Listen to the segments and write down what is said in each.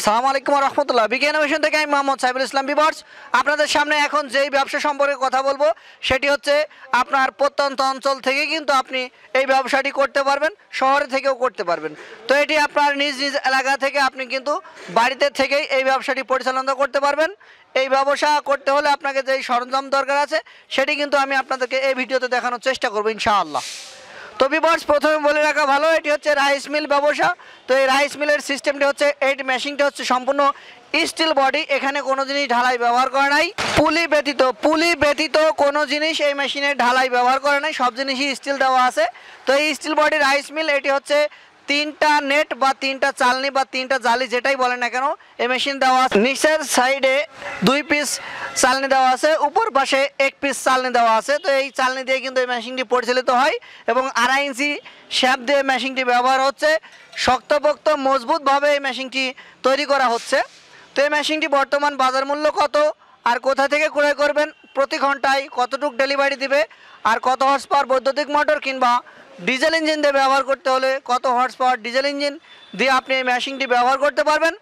আসসালামু আলাইকুম রহমতুল্লাহ। বিজ্ঞান ইনোভেশন থেকে আমি মোহাম্মদ সাইবুল ইসলাম বিবর্স আপনাদের সামনে এখন যেই ব্যবসা সম্পর্কে কথা বলব, সেটি হচ্ছে আপনার প্রত্যন্ত অঞ্চল থেকে কিন্তু আপনি এই ব্যবসাটি করতে পারবেন, শহরে থেকেও করতে পারবেন। তো এটি আপনার নিজ নিজ এলাকা থেকে আপনি কিন্তু বাড়িতে থেকেই এই ব্যবসাটি পরিচালনা করতে পারবেন। এই ব্যবসা করতে হলে আপনাকে যেই সরঞ্জাম দরকার আছে, সেটি কিন্তু আমি আপনাদেরকে এই ভিডিওতে দেখানোর চেষ্টা করব ইনশাআল্লাহ। তো বিবর্স প্রথমে বলে রাখা ভালো, এটি হচ্ছে রাইস মিল ব্যবসা। তো এই রাইস মিলের সিস্টেমটি হচ্ছে, এই মেশিনটা হচ্ছে সম্পূর্ণ স্টিল বডি, এখানে কোনো জিনিস ঢালাই ব্যবহার করে নাই। পুলি ব্যতীত পুলি ব্যতীত কোনো জিনিস এই মেশিনে ঢালাই ব্যবহার করে নাই, সব জিনিসই স্টিল দেওয়া আছে। তো এই স্টিল বডি রাইস মিল, এটি হচ্ছে তিনটা নেট বা তিনটা চালনি বা তিনটা জালি যেটাই বলেন না কেন, এই মেশিন দেওয়া আছে। নিচের সাইডে দুই পিস চালনি দেওয়া আছে, উপর পাশে এক পিস চালনি দেওয়া আছে। তো এই চালনি দিয়ে কিন্তু এই মেশিনটি পরিচালিত হয় এবং আড়াই ইঞ্চি শ্যাপ দিয়ে মেশিনটি ব্যবহার হচ্ছে। শক্তপোক্ত, মজবুতভাবে এই মেশিনটি তৈরি করা হচ্ছে। তো এই মেশিনটি বর্তমান বাজার মূল্য কত আর কোথা থেকে ক্রয় করবেন, প্রতি ঘন্টায় কতটুক ডেলিভারি দিবে, আর কত হর্স পাওয়ার বৈদ্যুতিক মোটর কিংবা ডিজেল ইঞ্জিন দিয়ে ব্যবহার করতে হলে কত হর্স পাওয়ার ডিজেল ইঞ্জিন দিয়ে আপনি এই মেশিনটি ব্যবহার করতে পারবেন,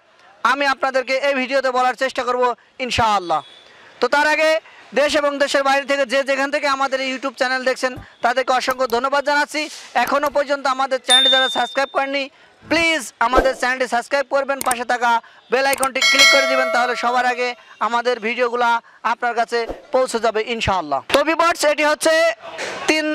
আমি আপনাদেরকে এই ভিডিওতে বলার চেষ্টা করব ইনশাআল্লাহ। তো তার আগে দেশ এবং দেশের বাইরে থেকে যে যেখান থেকে আমাদের ইউটিউব চ্যানেল দেখছেন, তাদেরকে অসংখ্য ধন্যবাদ জানাচ্ছি। এখনও পর্যন্ত আমাদের চ্যানেলটি যারা সাবস্ক্রাইব করেননি প্লিজ আমাদের চ্যানেলটি সাবস্ক্রাইব করবেন, পাশে থাকা বেল আইকনটি ক্লিক করে দিবেন, তাহলে সবার আগে আমাদের ভিডিওগুলো আপনার কাছে পৌঁছে যাবে ইনশাআল্লাহ। তো বিবার্স এটি হচ্ছে তিন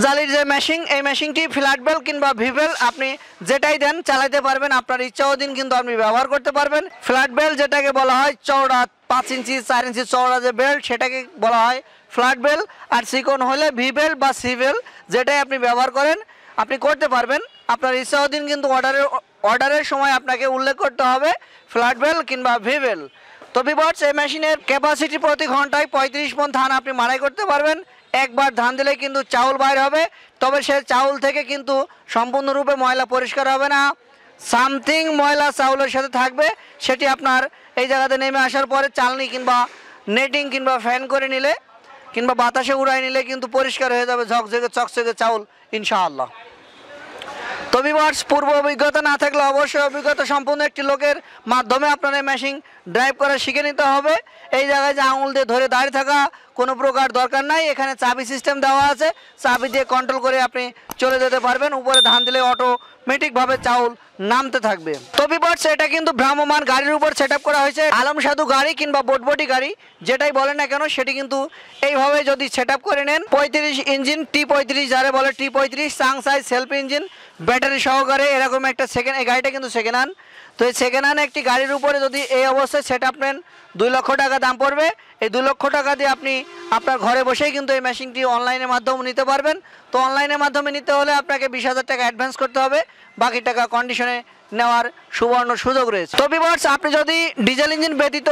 জালির যে মেশিন এই মেশিনটি ফ্ল্যাট বেল কিংবা ভিভেল আপনি যেটাই দেন চালাতে পারবেন। আপনার ইচ্ছা দিন কিন্তু আপনি ব্যবহার করতে পারবেন। ফ্ল্যাট বেল যেটাকে বলা হয় চওড়া পাঁচ ইঞ্চি, চার ইঞ্চি চওড়া যে বেল্ট সেটাকে বলা হয় ফ্ল্যাট বেল আর সিকন হলে ভিভেল বা সিভেল যেটাই আপনি ব্যবহার করেন, আপনি করতে পারবেন। আপনার ইচ্ছা দিন কিন্তু অর্ডারের অর্ডারের সময় আপনাকে উল্লেখ করতে হবে ফ্ল্যাট বেল কিংবা ভিভেল তো বিবর্স এই মেশিনের ক্যাপাসিটি প্রতি ঘন্টায় পঁয়ত্রিশ মন ধান আপনি মাড়াই করতে পারবেন। একবার ধান দিলে কিন্তু চাউল বাইর হবে, তবে সে চাউল থেকে কিন্তু সম্পূর্ণরূপে ময়লা পরিষ্কার হবে না। সামথিং ময়লা চাউলের সাথে থাকবে, সেটি আপনার এই জায়গাতে নেমে আসার পরে চালনি কিংবা নেটিং কিংবা ফ্যান করে নিলে কিংবা বাতাসে উড়াই নিলে কিন্তু পরিষ্কার হয়ে যাবে ঝকঝকে চকচকে চাউল, ইনশাআল্লাহ। তো ভিউয়ার্স পূর্ব অভিজ্ঞতা না থাকলে অবশ্যই অভিজ্ঞতা সম্পূর্ণ একটি লোকের মাধ্যমে আপনার এই মেশিন ড্রাইভ করা শিখে নিতে হবে। এই জায়গায় যে আঙুল দিয়ে ধরে দাঁড়িয়ে থাকা কোনো প্রকার দরকার নাই। এখানে চাবি সিস্টেম দেওয়া আছে। চাবি দিয়ে কন্ট্রোল করে আপনি চলে যেতে পারবেন। উপরে ধান দিলে অটোমেটিকভাবে চাউল নামতে থাকবে। তো বটস এটা কিন্তু ভ্রাম্যমান গাড়ির উপর সেট করা হয়েছে। আলম সাধু গাড়ি কিংবা বোটবটি গাড়ি, যেটাই বলে না কেন, সেটি কিন্তু এইভাবে যদি সেট করে নেন, পঁয়ত্রিশ ইঞ্জিন টি পঁয়ত্রিশ যারে বলে টি পঁয়ত্রিশ, সাং সাইজ সেলফ ইঞ্জিন ব্যাটারি সহকারে এরকম একটা সেকেন্ড এই গাড়িটা কিন্তু সেকেন্ড হ্যান্ড তো এই সেকেন্ড হ্যান্ড একটি গাড়ির উপরে যদি এই অবস্থায় সেট নেন দুই লক্ষ টাকা দাম পড়বে। এই দুই লক্ষ টাকা দিয়ে আপনি আপনার ঘরে বসেই কিন্তু এই মেশিনটি অনলাইনের মাধ্যমে নিতে পারবেন। তো অনলাইনের মাধ্যমে নিতে হলে আপনাকে বিশ হাজার টাকা অ্যাডভান্স করতে হবে। বাকি টাকা কন্ডিশনে নেওয়ার সুবর্ণ সুযোগ রয়েছে। তো বিভার্স আপনি যদি ডিজেল ইঞ্জিন ব্যতীত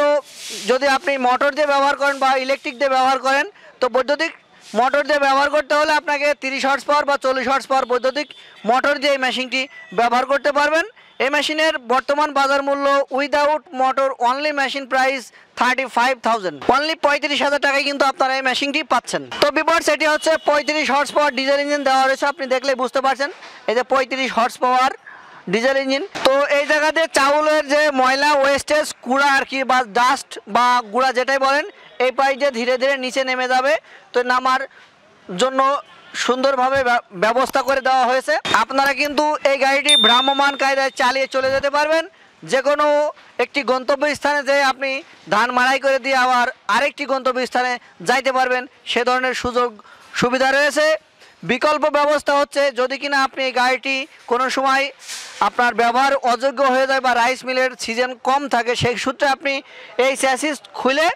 যদি আপনি মোটর দিয়ে ব্যবহার করেন বা ইলেকট্রিক দিয়ে ব্যবহার করেন, তো বৈদ্যুতিক মোটর দিয়ে ব্যবহার করতে হলে আপনাকে তিরিশ হর্স পাওয়ার বা চল্লিশ হর্স পাওয়ার বৈদ্যুতিক মোটর দিয়ে এই মেশিনটি ব্যবহার করতে পারবেন। এই মেশিনের বর্তমান বাজার মূল্য without motor only machine price thirty five thousand only পঁয়ত্রিশ হাজার টাকায় কিন্তু আপনারা এই মেশিনটি পাচ্ছেন। তো বিপর সেটি হচ্ছে পঁয়ত্রিশ হর্স পাওয়ার ডিজেল ইঞ্জিন দেওয়া রয়েছে, আপনি দেখলে বুঝতে পারছেন। এই যে পঁয়ত্রিশ হর্স পাওয়ার ডিজেল ইঞ্জিন তো এই জায়গাতে চাউলের যে ময়লা ওয়েস্টেজ কুড়া আর কি, বা ডাস্ট বা গুঁড়া যেটাই বলেন, এই পাইপে ধীরে ধীরে নিচে নেমে যাবে। তো নামার জন্য সুন্দরভাবে ব্যবস্থা করে দেওয়া হয়েছে। আপনারা কিন্তু এই গাড়িটি ভ্রাম্যমান কায়দায় চালিয়ে চলে যেতে পারবেন। যে কোনো একটি গন্তব্য স্থানে যে আপনি ধান মাড়াই করে দিয়ে আবার আরেকটি গন্তব্য স্থানে যাইতে পারবেন। সে ধরনের সুযোগ, সুবিধা রয়েছে। বিকল্প ব্যবস্থা হচ্ছে, যদি কিনা আপনি এই গাড়িটি কোনো সময় আপনার ব্যবহার অযোগ্য হয়ে যায় বা রাইস মিলের সিজন কম থাকে, সেই সূত্রে আপনি এই স্যাসিস খুলে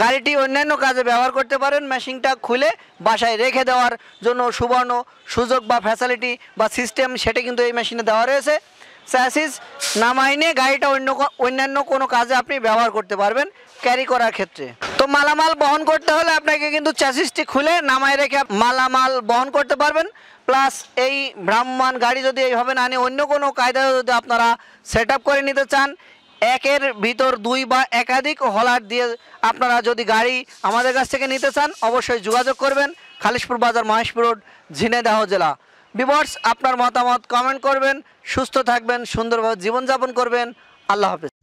গাড়িটি অন্যান্য কাজে ব্যবহার করতে পারেন, মেশিনটা খুলে বাসায় রেখে দেওয়ার জন্য সুবর্ণ সুযোগ বা ফ্যাসিলিটি বা সিস্টেম সেটা কিন্তু এই মেশিনে দেওয়া রয়েছে। স্যাসিস নামাইনে গাড়িটা অন্য অন্যান্য কোনো কাজে আপনি ব্যবহার করতে পারবেন ক্যারি করার ক্ষেত্রে। তো মালামাল বহন করতে হলে আপনাকে কিন্তু চ্যাসিসটি খুলে নামায় রেখে মালামাল বহন করতে পারবেন। প্লাস এই ভ্রাম্যমান গাড়ি যদি এইভাবে না নিয়ে অন্য কোনো কায়দায় যদি আপনারা সেট করে নিতে চান একের ভিতর দুই বা একাধিক হলার দিয়ে আপনারা যদি গাড়ি আমাদের কাছ থেকে নিতে চান, অবশ্যই যোগাযোগ করবেন খালিশপুর বাজার, মহেশপুর রোড ঝিনেদাহ জেলা। বিবর্স আপনার মতামত কমেন্ট করবেন, সুস্থ থাকবেন, সুন্দরভাবে জীবনযাপন করবেন। আল্লাহ হাফেজ।